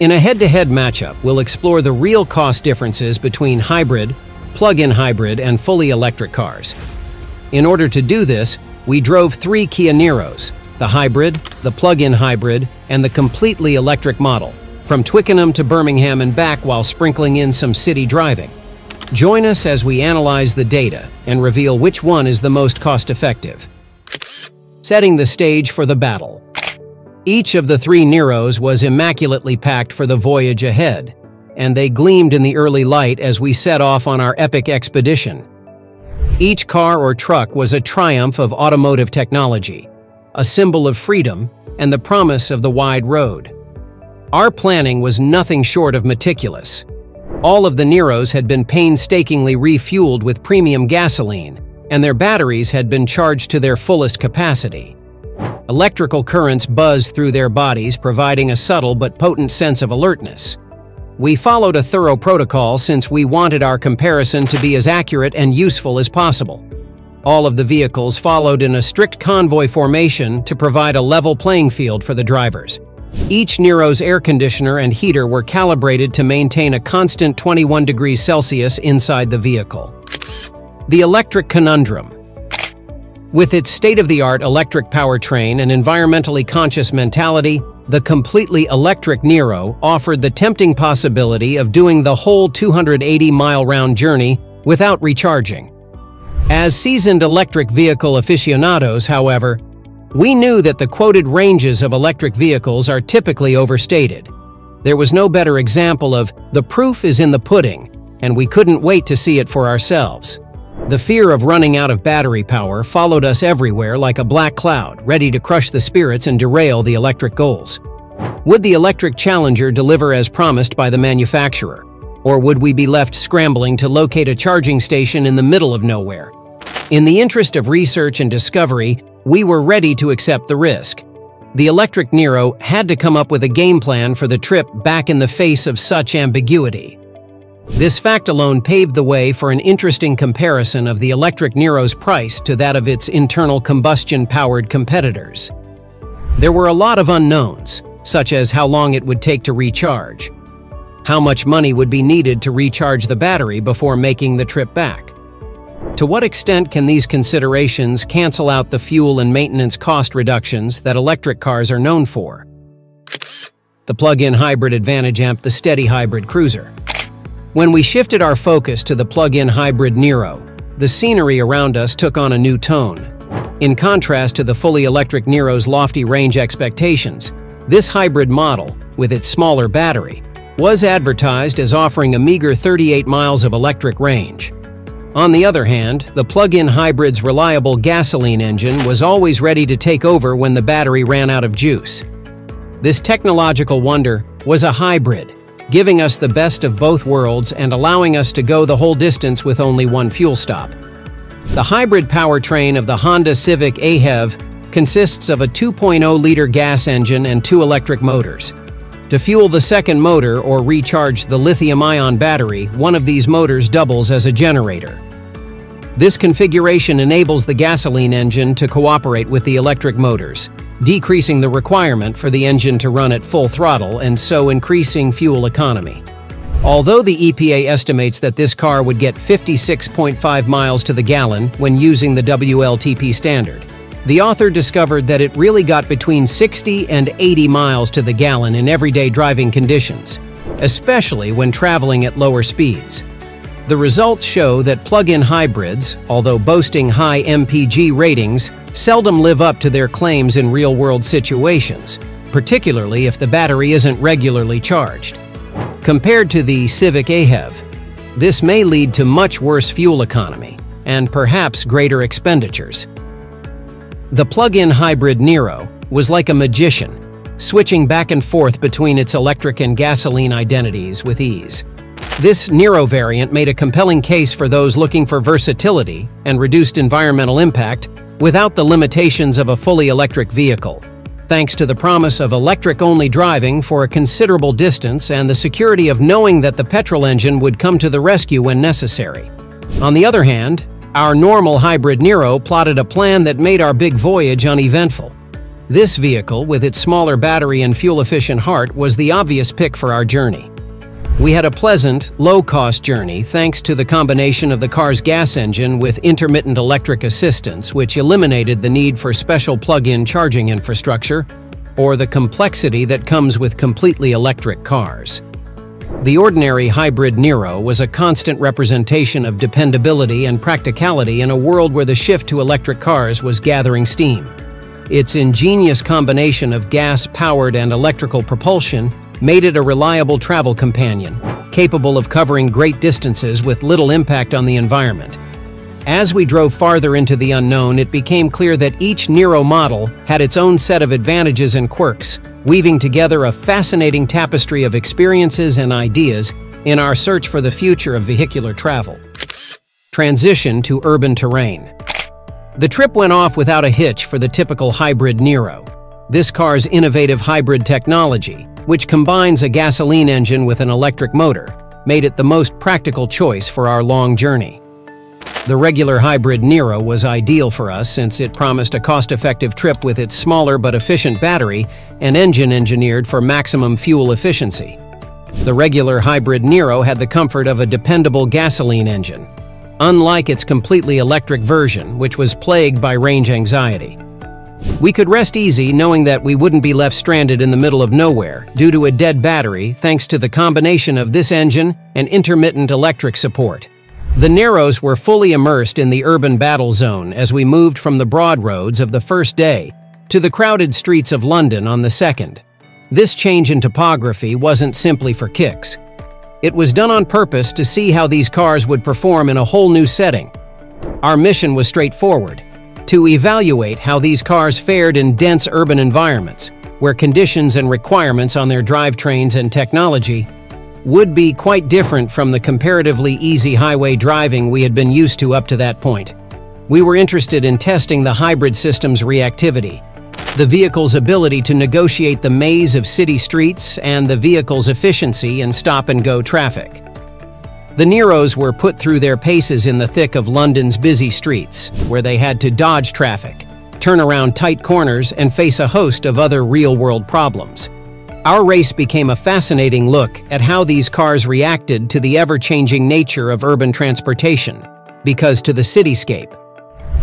In a head-to-head matchup, we'll explore the real cost differences between hybrid, plug-in hybrid, and fully electric cars. In order to do this, we drove three Kia Niros, the hybrid, the plug-in hybrid, and the completely electric model, from Twickenham to Birmingham and back while sprinkling in some city driving. Join us as we analyze the data and reveal which one is the most cost-effective. Setting the stage for the battle. Each of the three Niros was immaculately packed for the voyage ahead, and they gleamed in the early light as we set off on our epic expedition. Each car or truck was a triumph of automotive technology, a symbol of freedom and the promise of the wide road. Our planning was nothing short of meticulous. All of the Niros had been painstakingly refueled with premium gasoline, and their batteries had been charged to their fullest capacity. Electrical currents buzzed through their bodies, providing a subtle but potent sense of alertness. We followed a thorough protocol since we wanted our comparison to be as accurate and useful as possible. All of the vehicles followed in a strict convoy formation to provide a level playing field for the drivers. Each Niro's air conditioner and heater were calibrated to maintain a constant 21 degrees Celsius inside the vehicle. The Electric Conundrum with its state-of-the-art electric powertrain and environmentally conscious mentality, the completely electric Niro offered the tempting possibility of doing the whole 280-mile round journey without recharging. As seasoned electric vehicle aficionados, however, we knew that the quoted ranges of electric vehicles are typically overstated. There was no better example of the proof is in the pudding, and we couldn't wait to see it for ourselves. The fear of running out of battery power followed us everywhere like a black cloud, ready to crush the spirits and derail the electric goals. Would the electric Challenger deliver as promised by the manufacturer? Or would we be left scrambling to locate a charging station in the middle of nowhere? In the interest of research and discovery, we were ready to accept the risk. The electric Niro had to come up with a game plan for the trip back in the face of such ambiguity. This fact alone paved the way for an interesting comparison of the electric Niro's price to that of its internal combustion-powered competitors. There were a lot of unknowns, such as how long it would take to recharge, how much money would be needed to recharge the battery before making the trip back. To what extent can these considerations cancel out the fuel and maintenance cost reductions that electric cars are known for? The plug-in hybrid Advantage Amp the Steady Hybrid Cruiser. When we shifted our focus to the plug-in hybrid Niro, the scenery around us took on a new tone. In contrast to the fully electric Niro's lofty range expectations, this hybrid model, with its smaller battery, was advertised as offering a meager 38 miles of electric range. On the other hand, the plug-in hybrid's reliable gasoline engine was always ready to take over when the battery ran out of juice. This technological wonder was a hybrid, giving us the best of both worlds and allowing us to go the whole distance with only one fuel stop. The hybrid powertrain of the Honda Civic e:HEV consists of a 2.0-liter gas engine and two electric motors. To fuel the second motor or recharge the lithium-ion battery, one of these motors doubles as a generator. This configuration enables the gasoline engine to cooperate with the electric motors, decreasing the requirement for the engine to run at full throttle and so increasing fuel economy. Although the EPA estimates that this car would get 56.5 miles to the gallon when using the WLTP standard, the author discovered that it really got between 60 and 80 miles to the gallon in everyday driving conditions, especially when traveling at lower speeds. The results show that plug-in hybrids, although boasting high MPG ratings, seldom live up to their claims in real-world situations, particularly if the battery isn't regularly charged. Compared to the Civic e:HEV, this may lead to much worse fuel economy and perhaps greater expenditures. The plug-in hybrid Niro was like a magician, switching back and forth between its electric and gasoline identities with ease. This Niro variant made a compelling case for those looking for versatility and reduced environmental impact without the limitations of a fully electric vehicle, thanks to the promise of electric-only driving for a considerable distance and the security of knowing that the petrol engine would come to the rescue when necessary. On the other hand, our normal hybrid Niro plotted a plan that made our big voyage uneventful. This vehicle, with its smaller battery and fuel-efficient heart, was the obvious pick for our journey. We had a pleasant, low-cost journey thanks to the combination of the car's gas engine with intermittent electric assistance, which eliminated the need for special plug-in charging infrastructure or the complexity that comes with completely electric cars. The ordinary hybrid Niro was a constant representation of dependability and practicality in a world where the shift to electric cars was gathering steam. Its ingenious combination of gas-powered and electrical propulsion made it a reliable travel companion, capable of covering great distances with little impact on the environment. As we drove farther into the unknown, it became clear that each Niro model had its own set of advantages and quirks, weaving together a fascinating tapestry of experiences and ideas in our search for the future of vehicular travel. Transition to urban terrain. The trip went off without a hitch for the typical hybrid Niro. This car's innovative hybrid technology, which combines a gasoline engine with an electric motor, made it the most practical choice for our long journey. The regular hybrid Niro was ideal for us since it promised a cost-effective trip with its smaller but efficient battery and engine engineered for maximum fuel efficiency. The regular hybrid Niro had the comfort of a dependable gasoline engine, unlike its completely electric version, which was plagued by range anxiety. We could rest easy knowing that we wouldn't be left stranded in the middle of nowhere due to a dead battery thanks to the combination of this engine and intermittent electric support. The Niros were fully immersed in the urban battle zone as we moved from the broad roads of the first day to the crowded streets of London on the second. This change in topography wasn't simply for kicks. It was done on purpose to see how these cars would perform in a whole new setting. Our mission was straightforward to evaluate how these cars fared in dense urban environments, where conditions and requirements on their drivetrains and technology would be quite different from the comparatively easy highway driving we had been used to up to that point. We were interested in testing the hybrid system's reactivity, the vehicle's ability to negotiate the maze of city streets, and the vehicle's efficiency in stop-and-go traffic. The Niros were put through their paces in the thick of London's busy streets, where they had to dodge traffic, turn around tight corners, and face a host of other real-world problems. Our race became a fascinating look at how these cars reacted to the ever-changing nature of urban transportation, because to the cityscape.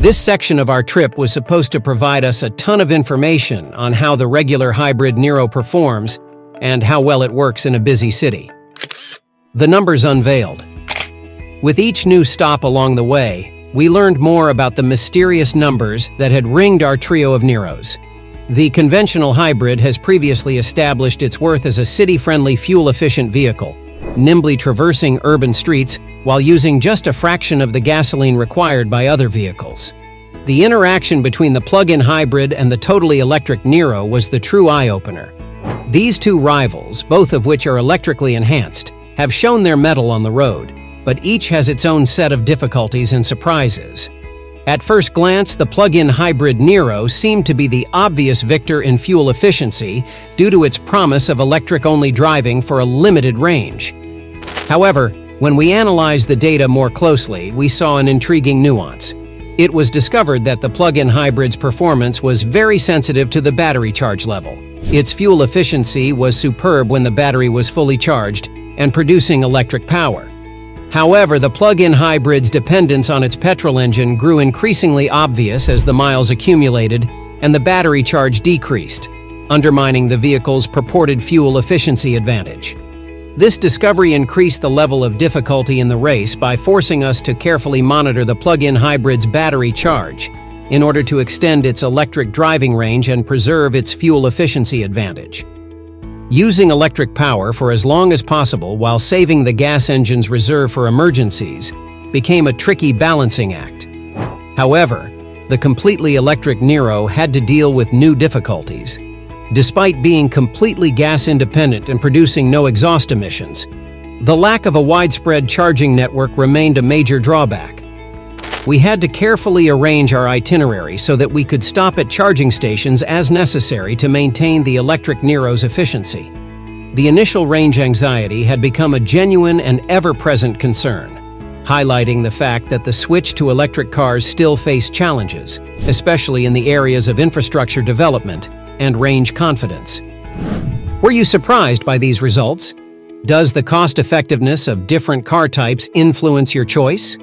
This section of our trip was supposed to provide us a ton of information on how the regular hybrid Niro performs and how well it works in a busy city. The numbers unveiled. With each new stop along the way, we learned more about the mysterious numbers that had ringed our trio of Niros. The conventional hybrid has previously established its worth as a city-friendly, fuel-efficient vehicle, nimbly traversing urban streets while using just a fraction of the gasoline required by other vehicles. The interaction between the plug-in hybrid and the totally electric Niro was the true eye-opener. These two rivals, both of which are electrically enhanced, have shown their mettle on the road, but each has its own set of difficulties and surprises. At first glance, the plug-in hybrid Niro seemed to be the obvious victor in fuel efficiency due to its promise of electric-only driving for a limited range. However, when we analyzed the data more closely, we saw an intriguing nuance. It was discovered that the plug-in hybrid's performance was very sensitive to the battery charge level. Its fuel efficiency was superb when the battery was fully charged, and producing electric power. However, the plug-in hybrid's dependence on its petrol engine grew increasingly obvious as the miles accumulated and the battery charge decreased, undermining the vehicle's purported fuel efficiency advantage. This discovery increased the level of difficulty in the race by forcing us to carefully monitor the plug-in hybrid's battery charge in order to extend its electric driving range and preserve its fuel efficiency advantage. Using electric power for as long as possible while saving the gas engine's reserve for emergencies became a tricky balancing act. However, the completely electric Niro had to deal with new difficulties. Despite being completely gas-independent and producing no exhaust emissions, the lack of a widespread charging network remained a major drawback. We had to carefully arrange our itinerary so that we could stop at charging stations as necessary to maintain the electric Niro's efficiency. The initial range anxiety had become a genuine and ever-present concern, highlighting the fact that the switch to electric cars still faced challenges, especially in the areas of infrastructure development and range confidence. Were you surprised by these results? Does the cost effectiveness of different car types influence your choice?